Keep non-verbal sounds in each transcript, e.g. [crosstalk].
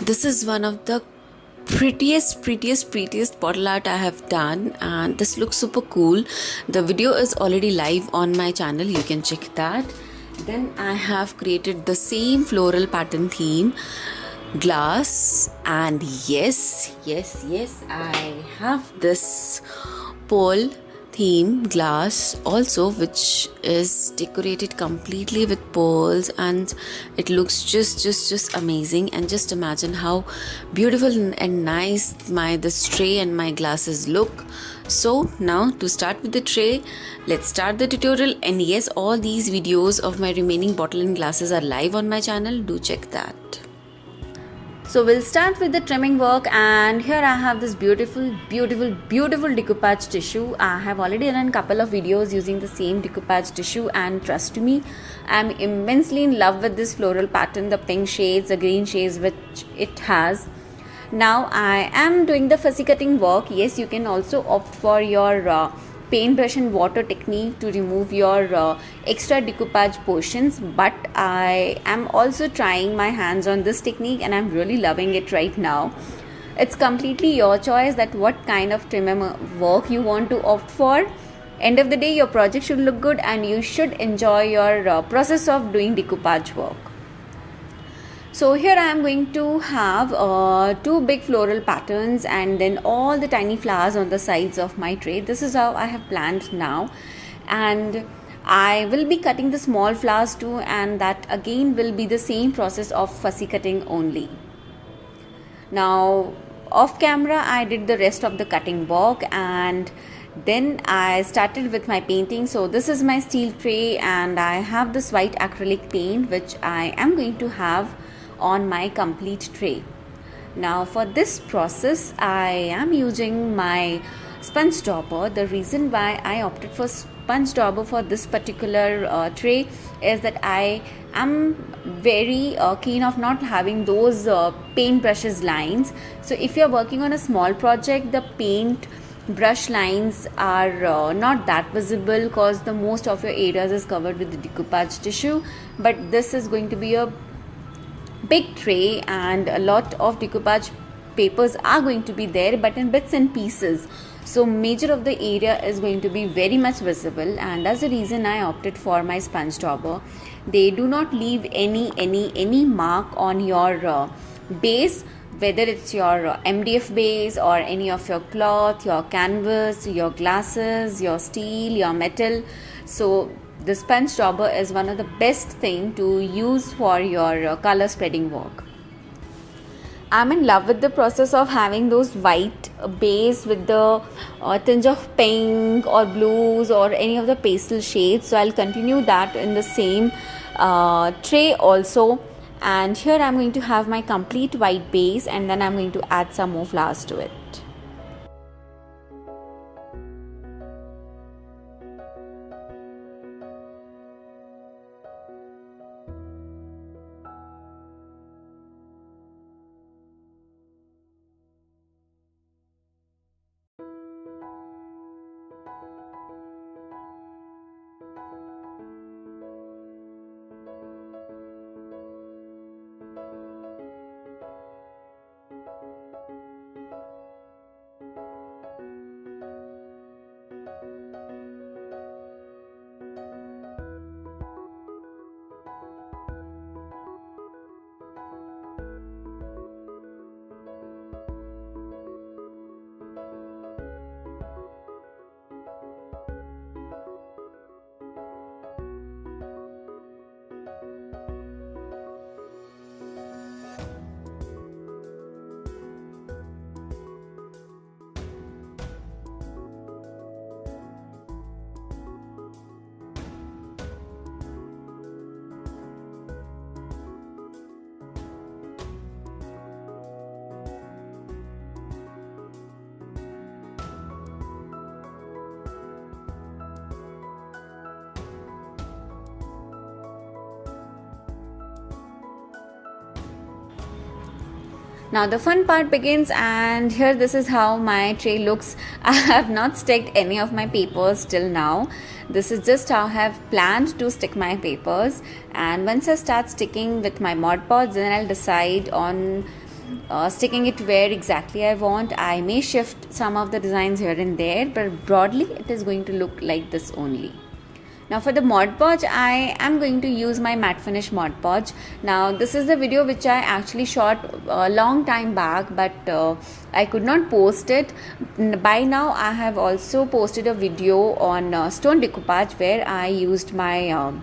this is one of the prettiest prettiest prettiest bottle art i have done and this looks super cool. The video is already live on my channel you can check that. Then i have created the same floral pattern theme glass and yes yes yes i have this pole theme glass also which is decorated completely with pearls and it looks just just just amazing. And just imagine how beautiful and nice my this tray and my glasses look. So now to start with the tray let's start the tutorial. And yes all these videos of my remaining bottle and glasses are live on my channel. Do check that so we'll start with the trimming work and here I have this beautiful beautiful beautiful decoupage tissue. I have already done a couple of videos using the same decoupage tissue and trust me I'm immensely in love with this floral pattern the pink shades the green shades which it has. Now I am doing the fussy cutting work yes you can also opt for your uh, paintbrush and water technique to remove your uh, extra decoupage portions but I am also trying my hands on this technique and I'm really loving it right now. It's completely your choice that what kind of trim work you want to opt for. End of the day your project should look good and you should enjoy your uh, process of doing decoupage work so here I am going to have uh, two big floral patterns and then all the tiny flowers on the sides of my tray. This is how I have planned now and I will be cutting the small flowers too and that again will be the same process of fussy cutting only. Now off camera I did the rest of the cutting work and then I started with my painting so this is my steel tray and I have this white acrylic paint which I am going to have on my complete tray. Now for this process I am using my sponge dauber. The reason why I opted for sponge dauber for this particular uh, tray is that I am very uh, keen of not having those uh, paint brushes lines. So if you're working on a small project the paint brush lines are uh, not that visible because the most of your areas is covered with the decoupage tissue but this is going to be a big tray and a lot of decoupage papers are going to be there but in bits and pieces. So major of the area is going to be very much visible and that's the reason i opted for my sponge dauber. They do not leave any any any mark on your uh, base whether it's your uh, mdf base or any of your cloth your canvas your glasses your steel your metal. So the sponge dauber is one of the best thing to use for your uh, color spreading work. I'm in love with the process of having those white base with the uh, tinge of pink or blues or any of the pastel shades. So I'll continue that in the same uh, tray also. And here I'm going to have my complete white base and then I'm going to add some more flowers to it. Now the fun part begins and here this is how my tray looks [laughs] i have not sticked any of my papers till now this is just how i have planned to stick my papers and once i start sticking with my Mod Podge then i'll decide on uh, sticking it where exactly I want. I may shift some of the designs here and there, but broadly it is going to look like this only. Now for the Mod Podge, I am going to use my matte finish Mod Podge. Now this is the video which I actually shot a long time back, but uh, I could not post it. By now I have also posted a video on uh, stone decoupage where I used my um,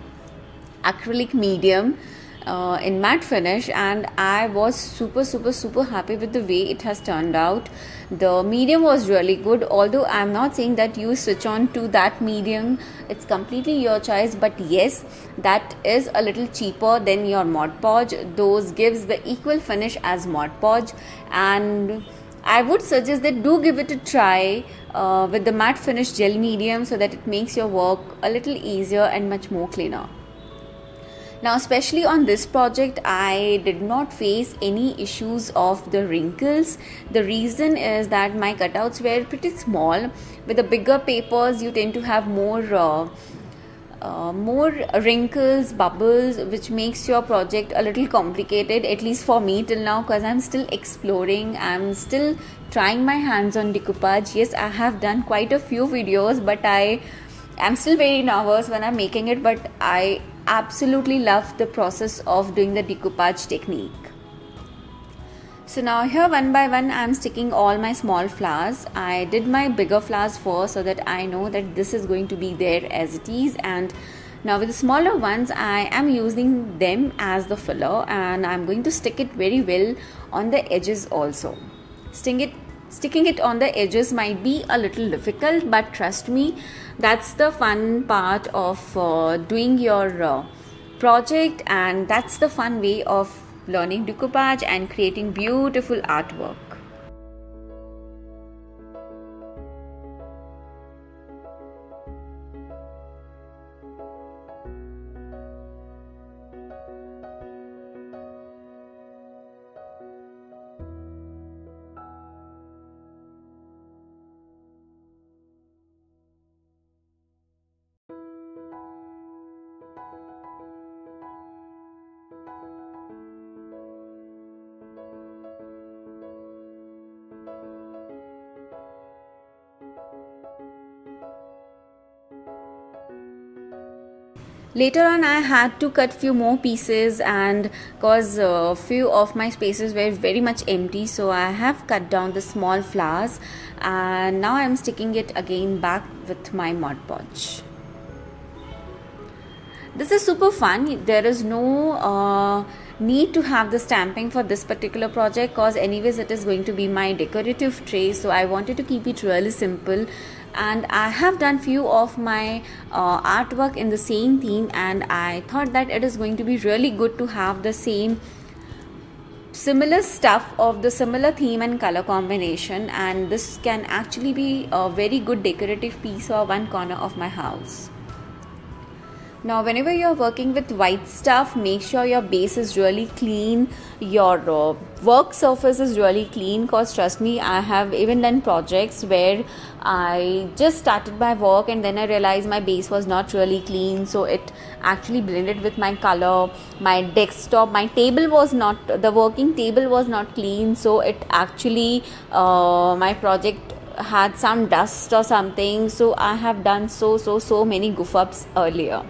acrylic medium uh, in matte finish and I was super super super happy with the way it has turned out. The medium was really good although I'm not saying that you switch on to that medium. It's completely your choice but yes that is a little cheaper than your Mod Podge. Those gives the equal finish as Mod Podge and I would suggest that do give it a try uh, with the matte finish gel medium so that it makes your work a little easier and much more cleaner. Now, especially on this project, I did not face any issues of the wrinkles. The reason is that my cutouts were pretty small. With the bigger papers, you tend to have more. Uh, uh, more wrinkles bubbles which makes your project a little complicated at least for me till now because i'm still exploring i'm still trying my hands on decoupage yes i have done quite a few videos but i am still very nervous when i'm making it but i absolutely love the process of doing the decoupage technique. So now here one by one I am sticking all my small flowers. I did my bigger flowers first so that I know that this is going to be there as it is and now with the smaller ones I am using them as the filler and I'm going to stick it very well on the edges also. Sting it Sticking it on the edges might be a little difficult, but trust me, that's the fun part of uh, doing your uh, project, and that's the fun way of learning decoupage and creating beautiful artwork. Later on i had to cut few more pieces and cause a uh, few of my spaces were very much empty. So i have cut down the small flowers and now i'm sticking it again back with my Mod Podge this is super fun. There is no uh, need to have the stamping for this particular project cause anyways it is going to be my decorative tray. So i wanted to keep it really simple and I have done few of my uh, artwork in the same theme and I thought that it is going to be really good to have the same similar stuff of the similar theme and color combination and this can actually be a very good decorative piece or one corner of my house. Now whenever you're working with white stuff, make sure your base is really clean, your uh, work surface is really clean cause trust me, I have even done projects where I just started my work and then I realized my base was not really clean so it actually blended with my color. My desktop, my table was not, the working table was not clean so it actually, uh, my project had some dust or something so I have done so so so many goof ups earlier.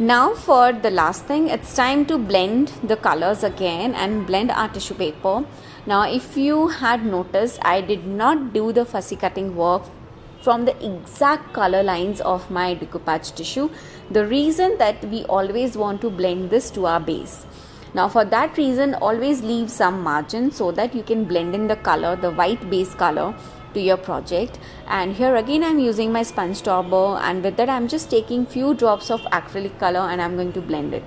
Now for the last thing, it's time to blend the colors again and blend our tissue paper. Now if you had noticed, I did not do the fussy cutting work from the exact color lines of my decoupage tissue. The reason that we always want to blend this to our base. Now for that reason, always leave some margin so that you can blend in the color, the white base color your project. And here again I'm using my sponge dauber and with that I'm just taking few drops of acrylic color and I'm going to blend it.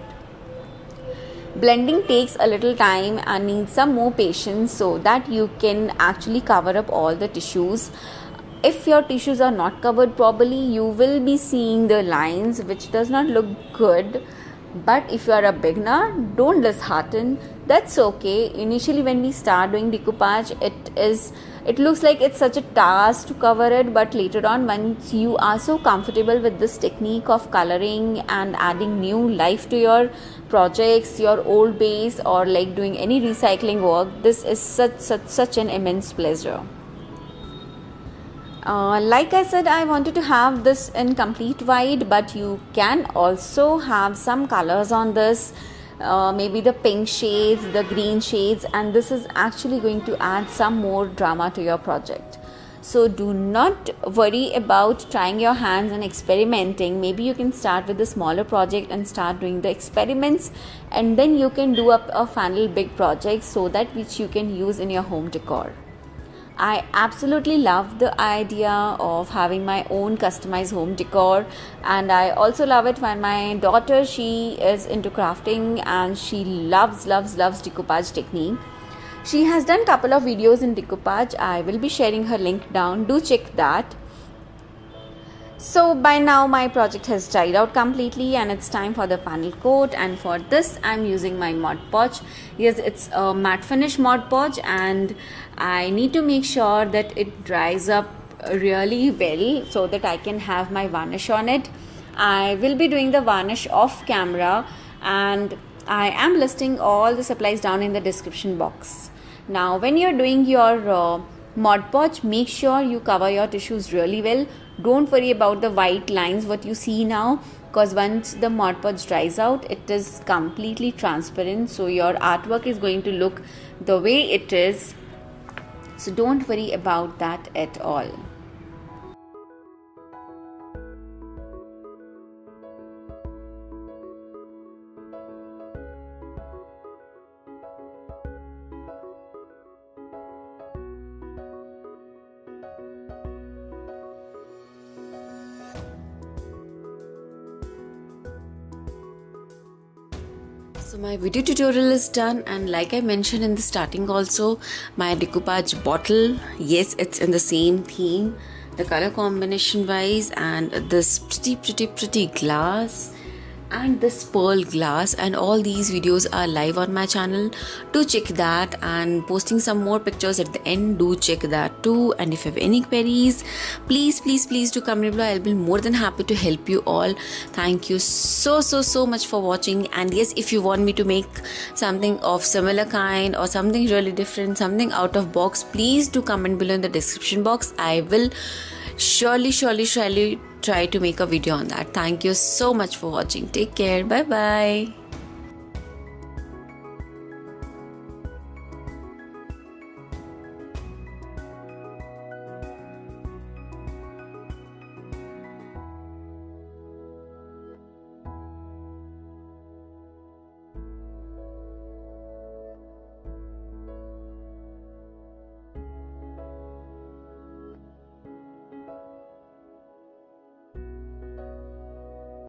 Blending takes a little time and needs some more patience so that you can actually cover up all the tissues. If your tissues are not covered properly you will be seeing the lines which does not look good but if you are a beginner don't dishearten. That's okay. Initially when we start doing decoupage it is it looks like it's such a task to cover it but later on once you are so comfortable with this technique of coloring and adding new life to your projects your old base or like doing any recycling work this is such such such an immense pleasure uh, like I said, I wanted to have this in complete white, but you can also have some colors on this. Uh, maybe the pink shades, the green shades, and this is actually going to add some more drama to your project. So do not worry about trying your hands and experimenting. Maybe you can start with a smaller project and start doing the experiments, and then you can do up a final big project so that which you can use in your home decor. I absolutely love the idea of having my own customized home decor and I also love it when my daughter she is into crafting and she loves loves loves decoupage technique. She has done couple of videos in decoupage. I will be sharing her link down. Do check that so by now my project has dried out completely and it's time for the final coat and for this I'm using my Mod Podge. Yes, it's a matte finish Mod Podge and I need to make sure that it dries up really well so that I can have my varnish on it. I will be doing the varnish off camera and I am listing all the supplies down in the description box. Now when you're doing your uh, Mod Podge, make sure you cover your tissues really well. Don't worry about the white lines what you see now because once the Mod Podge dries out it is completely transparent. So your artwork is going to look the way it is. So don't worry about that at all so my video tutorial is done and like I mentioned in the starting also my decoupage bottle yes it's in the same theme. The color combination wise and this pretty pretty pretty glass and this pearl glass and all these videos are live on my channel. Do check that and posting some more pictures at the end do check that too. And if you have any queries please please please do comment below. I'll be more than happy to help you all. Thank you so so so much for watching. And yes if you want me to make something of similar kind or something really different something out of box please do comment below in the description box. I will surely surely surely try to make a video on that. Thank you so much for watching. Take care. Bye bye